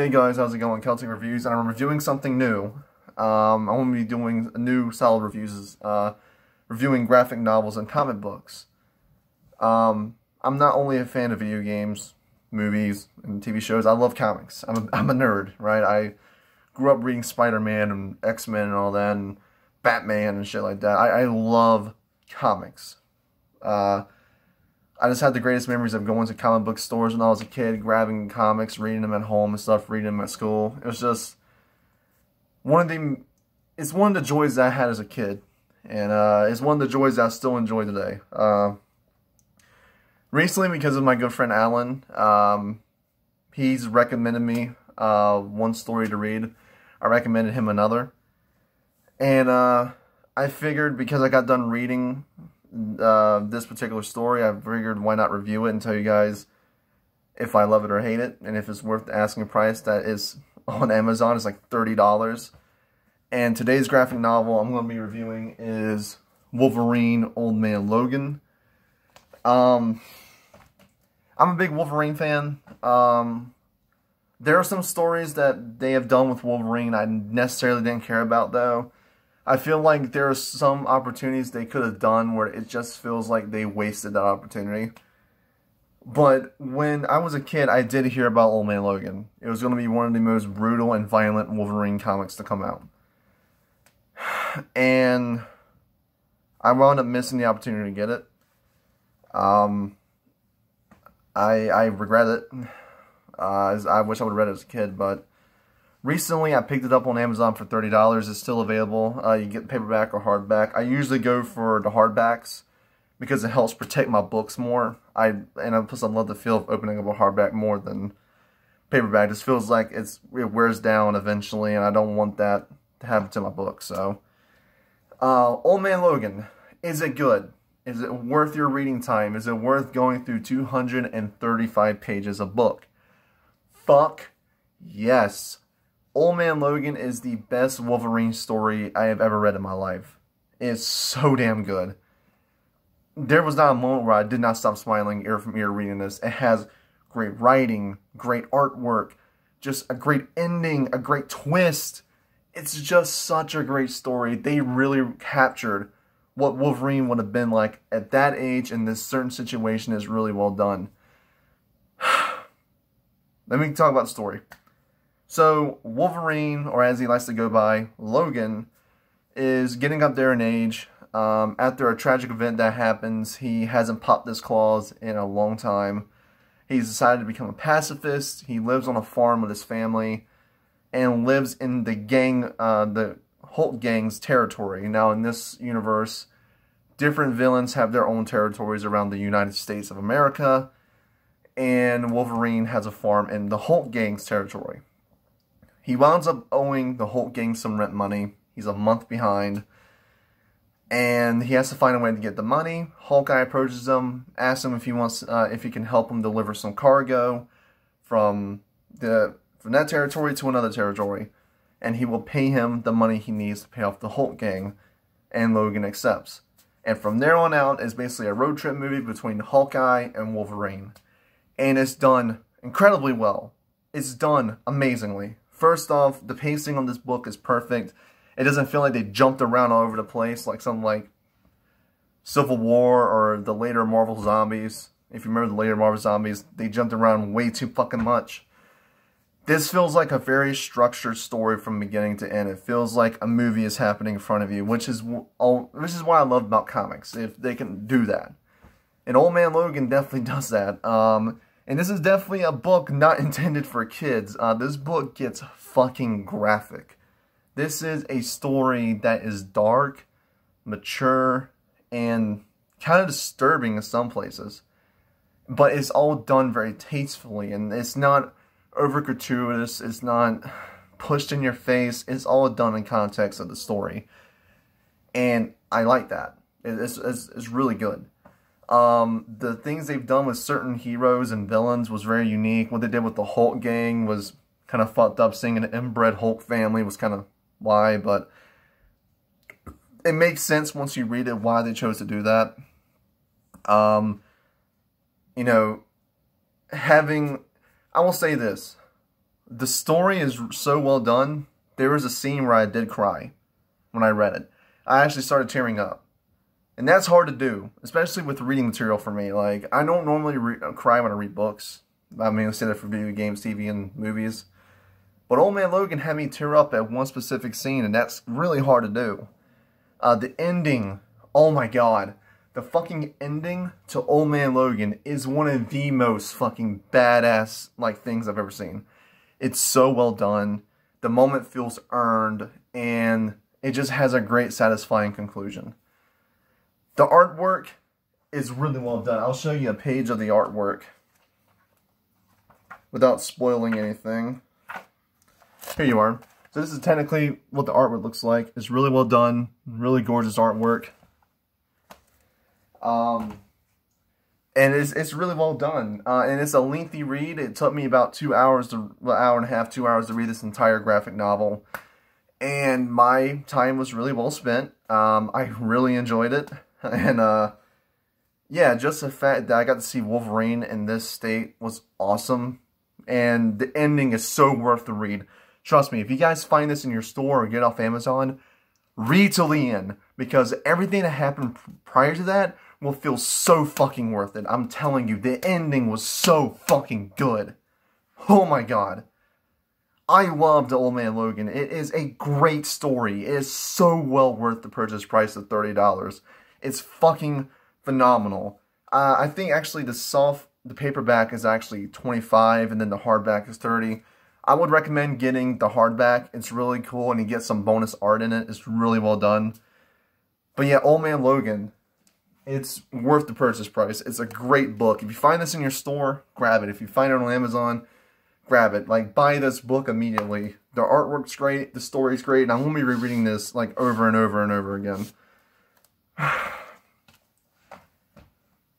Hey guys, how's it going? Celtic Reviews, and I'm reviewing something new. Um, I'm going to be doing new solid reviews, uh, reviewing graphic novels and comic books. Um, I'm not only a fan of video games, movies, and TV shows, I love comics. I'm a, I'm a nerd, right? I grew up reading Spider-Man and X-Men and all that, and Batman and shit like that. I, I love comics. Uh, I just had the greatest memories of going to comic book stores when I was a kid, grabbing comics, reading them at home and stuff, reading them at school. It was just one of the, it's one of the joys I had as a kid. And uh, it's one of the joys I still enjoy today. Uh, recently, because of my good friend Alan, um, he's recommended me uh, one story to read. I recommended him another. And uh, I figured because I got done reading uh, this particular story, I figured why not review it and tell you guys if I love it or hate it, and if it's worth asking a price that is on Amazon is like $30. And today's graphic novel I'm going to be reviewing is Wolverine Old Man Logan. Um, I'm a big Wolverine fan. Um, there are some stories that they have done with Wolverine I necessarily didn't care about, though. I feel like there are some opportunities they could have done where it just feels like they wasted that opportunity. But when I was a kid, I did hear about Old Man Logan. It was going to be one of the most brutal and violent Wolverine comics to come out. And I wound up missing the opportunity to get it. Um, I I regret it. Uh, I wish I would have read it as a kid, but Recently, I picked it up on Amazon for $30. It's still available. Uh, you get paperback or hardback. I usually go for the hardbacks because it helps protect my books more. I And plus, I love the feel of opening up a hardback more than paperback. It just feels like it's it wears down eventually, and I don't want that to happen to my book. So, uh, Old Man Logan, is it good? Is it worth your reading time? Is it worth going through 235 pages of book? Fuck yes. Old Man Logan is the best Wolverine story I have ever read in my life. It's so damn good. There was not a moment where I did not stop smiling ear from ear reading this. It has great writing, great artwork, just a great ending, a great twist. It's just such a great story. They really captured what Wolverine would have been like at that age in this certain situation is really well done. Let me talk about the story. So Wolverine, or as he likes to go by, Logan, is getting up there in age. Um, after a tragic event that happens, he hasn't popped his claws in a long time. He's decided to become a pacifist. He lives on a farm with his family and lives in the gang, uh, the Hulk gang's territory. Now, in this universe, different villains have their own territories around the United States of America, and Wolverine has a farm in the Hulk gang's territory. He winds up owing the Hulk gang some rent money. He's a month behind. And he has to find a way to get the money. Hawkeye approaches him, asks him if he wants, uh, if he can help him deliver some cargo from the from that territory to another territory, and he will pay him the money he needs to pay off the Hulk gang. And Logan accepts. And from there on out is basically a road trip movie between Hawkeye and Wolverine, and it's done incredibly well. It's done amazingly. First off, the pacing on this book is perfect. It doesn't feel like they jumped around all over the place like something like Civil War or the later Marvel Zombies. If you remember the later Marvel Zombies, they jumped around way too fucking much. This feels like a very structured story from beginning to end. It feels like a movie is happening in front of you, which is all. Which is why I love about comics. If they can do that, and Old Man Logan definitely does that. Um, and this is definitely a book not intended for kids. Uh, this book gets fucking graphic. This is a story that is dark, mature, and kind of disturbing in some places. But it's all done very tastefully, and it's not over gratuitous, it's not pushed in your face, it's all done in context of the story. And I like that. It's, it's, it's really good. Um, the things they've done with certain heroes and villains was very unique. What they did with the Hulk gang was kind of fucked up. Seeing an inbred Hulk family was kind of why, but it makes sense once you read it why they chose to do that. Um, you know, having, I will say this, the story is so well done. There was a scene where I did cry when I read it. I actually started tearing up. And that's hard to do, especially with reading material for me. Like, I don't normally cry when I read books. I mean, I say that for video games, TV, and movies. But Old Man Logan had me tear up at one specific scene, and that's really hard to do. Uh, the ending, oh my god. The fucking ending to Old Man Logan is one of the most fucking badass, like, things I've ever seen. It's so well done. The moment feels earned, and it just has a great, satisfying conclusion. The artwork is really well done. I'll show you a page of the artwork without spoiling anything. Here you are. So this is technically what the artwork looks like. It's really well done, really gorgeous artwork. Um, and it's, it's really well done. Uh, and it's a lengthy read. It took me about two hours to, an hour and a half, two hours to read this entire graphic novel. And my time was really well spent. Um, I really enjoyed it. And, uh, yeah, just the fact that I got to see Wolverine in this state was awesome. And the ending is so worth the read. Trust me, if you guys find this in your store or get off Amazon, read till the end. Because everything that happened prior to that will feel so fucking worth it. I'm telling you, the ending was so fucking good. Oh my god. I loved Old Man Logan. It is a great story. It is so well worth the purchase price of $30. It's fucking phenomenal. Uh, I think actually the soft, the paperback is actually 25 and then the hardback is 30. I would recommend getting the hardback. It's really cool and you get some bonus art in it. It's really well done. But yeah, Old Man Logan, it's worth the purchase price. It's a great book. If you find this in your store, grab it. If you find it on Amazon, grab it. Like, buy this book immediately. The artwork's great, the story's great, and I'm going to be rereading this, like, over and over and over again.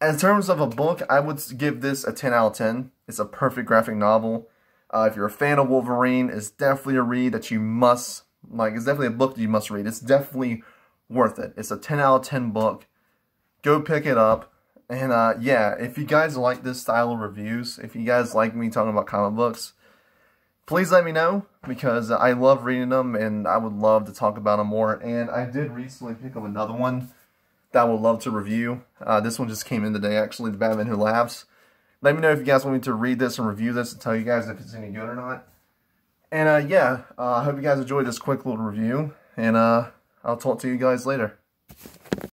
In terms of a book, I would give this a 10 out of 10. It's a perfect graphic novel. Uh, if you're a fan of Wolverine, it's definitely a read that you must, like, it's definitely a book that you must read. It's definitely worth it. It's a 10 out of 10 book. Go pick it up. And, uh, yeah, if you guys like this style of reviews, if you guys like me talking about comic books, please let me know because I love reading them and I would love to talk about them more. And I did recently pick up another one that I would love to review. Uh, this one just came in today, actually, The Batman Who Laughs. Let me know if you guys want me to read this and review this and tell you guys if it's any good or not. And, uh, yeah, uh, I hope you guys enjoyed this quick little review. And, uh, I'll talk to you guys later.